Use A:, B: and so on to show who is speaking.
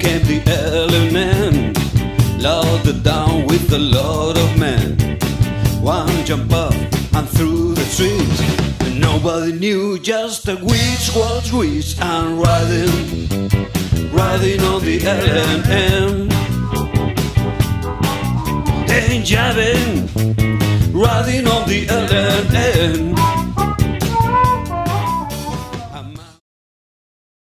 A: came the Loaded down with a lot of men. One jump up and through the tree. Nobody knew just a which was which And riding, riding on the L&N And jabbing, riding on the L&N